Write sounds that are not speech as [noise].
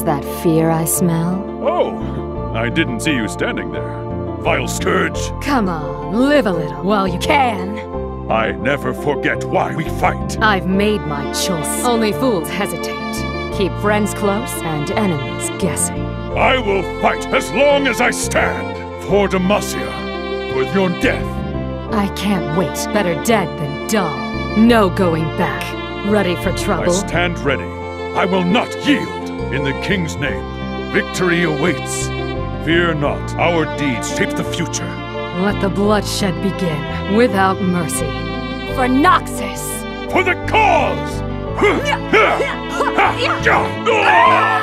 Is that fear I smell? Oh, I didn't see you standing there. Vile scourge! Come on, live a little while you can. I never forget why we fight. I've made my choice. Only fools hesitate. Keep friends close and enemies guessing. I will fight as long as I stand. For Demacia. with your death. I can't wait. Better dead than dull. No going back. Ready for trouble? I stand ready. I will not yield. In the King's name, victory awaits. Fear not, our deeds shape the future. Let the bloodshed begin, without mercy. For Noxus! For the cause! [laughs] [laughs]